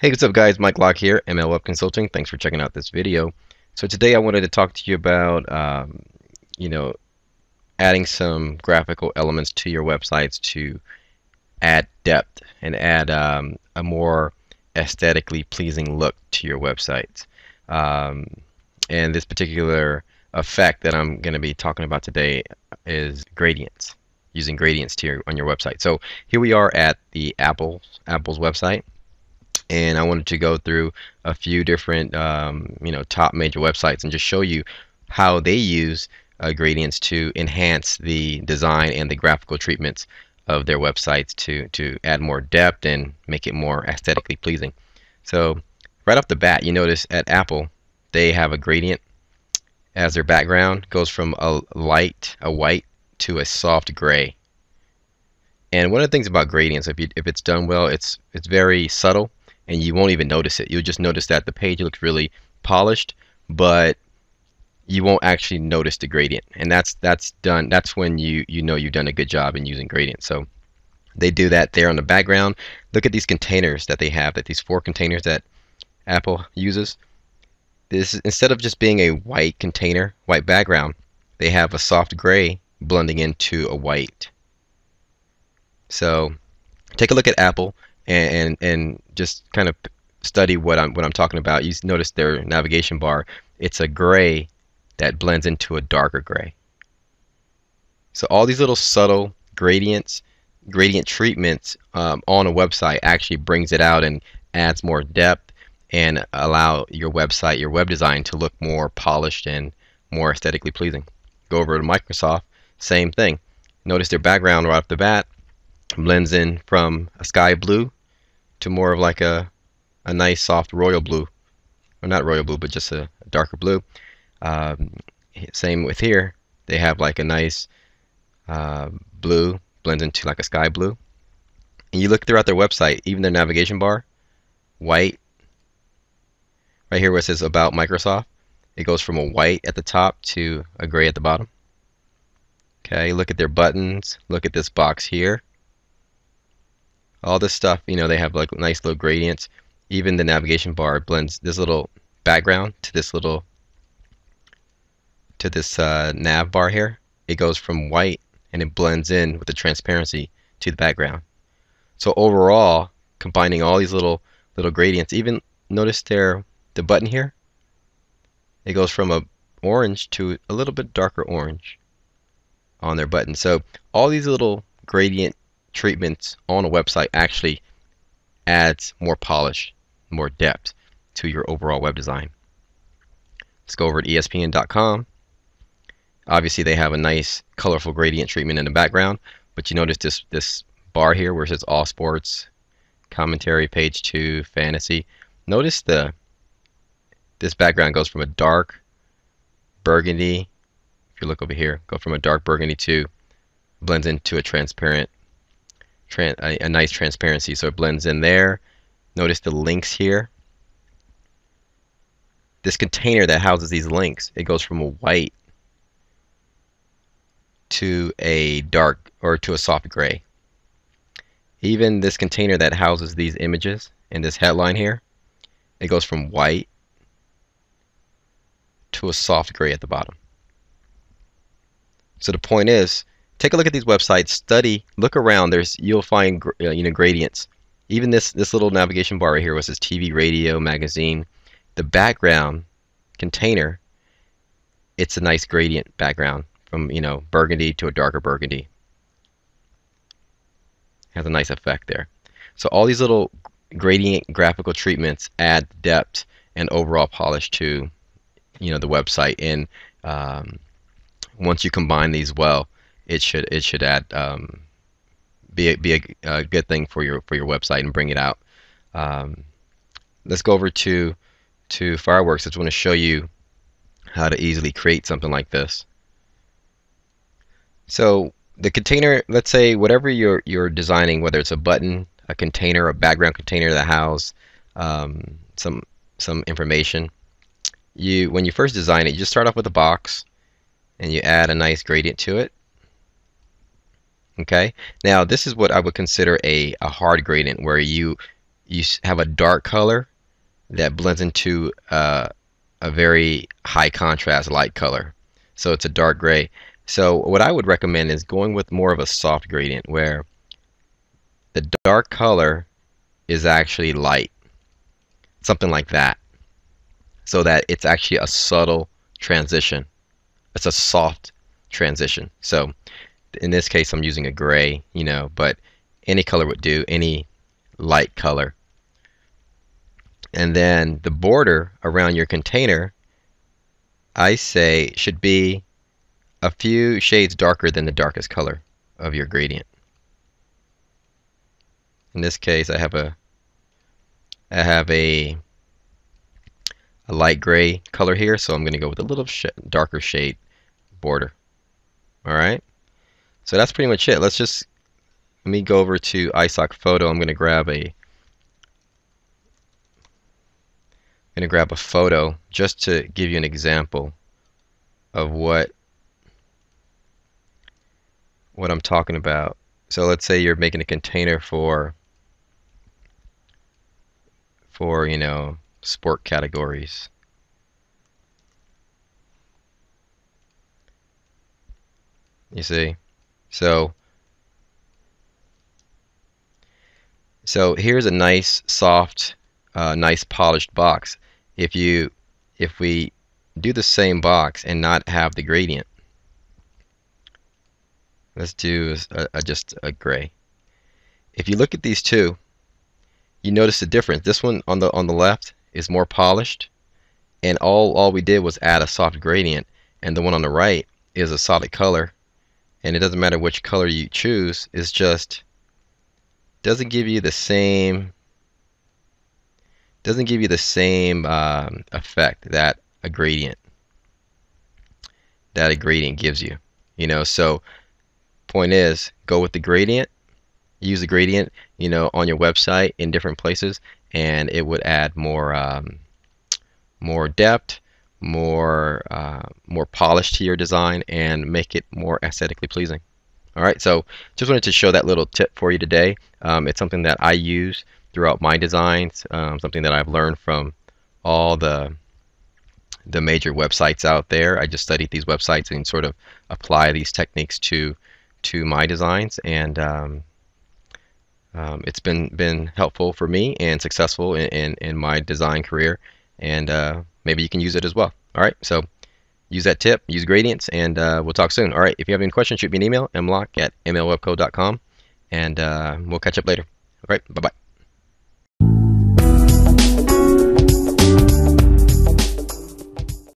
Hey, what's up guys? Mike Locke here, ML Web Consulting. Thanks for checking out this video. So today I wanted to talk to you about, um, you know, adding some graphical elements to your websites to add depth and add um, a more aesthetically pleasing look to your websites. Um, and this particular effect that I'm going to be talking about today is gradients, using gradients to your, on your website. So here we are at the Apple Apple's website and I wanted to go through a few different um, you know top major websites and just show you how they use uh, gradients to enhance the design and the graphical treatments of their websites to to add more depth and make it more aesthetically pleasing. So right off the bat, you notice at Apple they have a gradient as their background goes from a light, a white to a soft gray. And one of the things about gradients, if you, if it's done well, it's it's very subtle and you won't even notice it. You'll just notice that the page looks really polished, but you won't actually notice the gradient. And that's that's done. That's when you you know you've done a good job in using gradient. So they do that there on the background. Look at these containers that they have. That these four containers that Apple uses. This instead of just being a white container, white background, they have a soft gray blending into a white. So take a look at Apple and, and, just kind of study what I'm what I'm talking about. You notice their navigation bar. It's a gray that blends into a darker gray. So all these little subtle gradients, gradient treatments um, on a website actually brings it out and adds more depth and allow your website, your web design to look more polished and more aesthetically pleasing. Go over to Microsoft, same thing. Notice their background right off the bat blends in from a sky blue to more of like a a nice soft royal blue. Or not royal blue but just a, darker blue. Um, same with here. They have like a nice uh, blue blends into like a sky blue. And you look throughout their website even their navigation bar white right here where it says about Microsoft it goes from a white at the top to a gray at the bottom. Okay look at their buttons. Look at this box here all this stuff you know they have like nice little gradients. Even the navigation bar blends this little background to this little to this uh, nav bar here. It goes from white and it blends in with the transparency to the background. So overall combining all these little little gradients even notice there the button here it goes from a orange to a little bit darker orange on their button. So all these little gradient treatments on a website actually adds more polish, more depth to your overall web design. Let's go over to ESPN.com. Obviously, they have a nice colorful gradient treatment in the background, but you notice this this bar here where it says All Sports, Commentary, Page 2, Fantasy. Notice the this background goes from a dark burgundy. If you look over here, go from a dark burgundy to blends into a transparent a, a nice transparency so it blends in there. Notice the links here. This container that houses these links it goes from a white to a dark or to a soft gray. Even this container that houses these images and this headline here it goes from white to a soft gray at the bottom. So the point is take a look at these websites, study, look around. There's you'll find uh, you know gradients. Even this this little navigation bar right here was this TV, radio, magazine. The background container, it's a nice gradient background from you know burgundy to a darker burgundy. Has a nice effect there. So all these little gradient graphical treatments add depth and overall polish to you know the website and um, once you combine these well it should it should add um, be a, be a, a, good thing for your for your website and bring it out. Um, let's go over to to Fireworks. I just want to show you how to easily create something like this. So the container, let's say whatever you're you're designing, whether it's a button, a container, a background container that house um, some some information. You when you first design it, you just start off with a box, and you add a nice gradient to it Okay, now this is what I would consider a, a hard gradient where you you have a dark color that blends into uh, a very high contrast light color. So it's a dark gray. So what I would recommend is going with more of a soft gradient where the dark color is actually light. Something like that. So that it's actually a subtle transition. It's a soft transition. So in this case I'm using a gray, you know, but any color would do, any light color. And then the border around your container, I say, should be a few shades darker than the darkest color of your gradient. In this case, I have a I have a a light gray color here, so I'm going to go with a little sh darker shade border. All right. So that's pretty much it. Let's just let me go over to iStock Photo. I'm going to grab a I'm going to grab a photo just to give you an example of what what I'm talking about. So let's say you're making a container for for, you know, sport categories. You see? So so here's a nice soft uh, nice polished box. If you if we do the same box and not have the gradient let's do a, a, just a gray. If you look at these two you notice the difference. This one on the on the left is more polished and all all we did was add a soft gradient and the one on the right is a solid color and it doesn't matter which color you choose it's just doesn't give you the same doesn't give you the same um, effect that a gradient that a gradient gives you. You know, so point is go with the gradient, use the gradient, you know, on your website in different places, and it would add more um, more depth, more uh, more polish to your design, and make it more aesthetically pleasing. All right, so just wanted to show that little tip for you today. Um, it's something that I use throughout my designs, um, something that I've learned from all the the major websites out there. I just studied these websites and sort of apply these techniques to to my designs, and um, um, it's been been helpful for me and successful in, in, in my design career. And uh, maybe you can use it as well. All right, so use that tip, use gradients, and uh, we'll talk soon. All right, if you have any questions, shoot me an email, mlock at mlwebco.com, and uh, we'll catch up later. All right, bye bye.